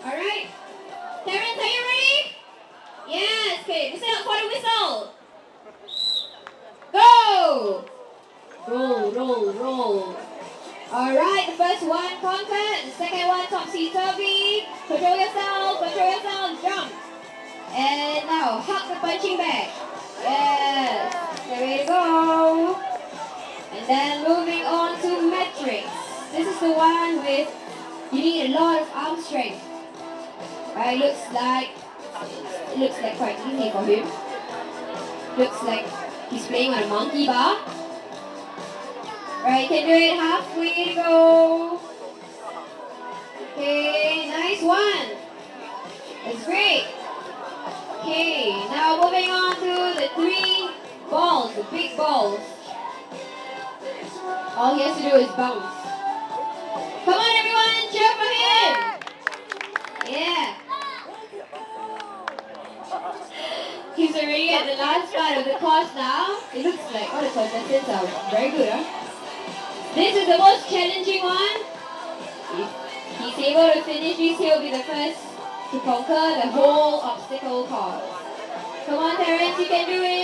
Alright. Terrence, are you ready? Yes, okay. Up for the whistle. Go! Roll, roll, roll. Alright, the first one conquered. The second one topsy-turvy. Control yourself, control yourself, jump. And now, hug the punching bag. Yes. Ready to go. And then moving on to metrics. This is the one with, you need a lot of arm strength. Right, looks like, it looks like quite easy for him. Looks like he's playing on a monkey bar. Right, can do it halfway to go. Okay, nice one. That's great. Okay, now moving on to the three balls, the big balls. All he has to do is bounce. Come on everyone, cheer for him! He's already at the last part of the course now. It looks like all the contestants are very good, huh? This is the most challenging one. If he's able to finish this, he'll be the first to conquer the whole obstacle course. Come on, Terence, you can do it.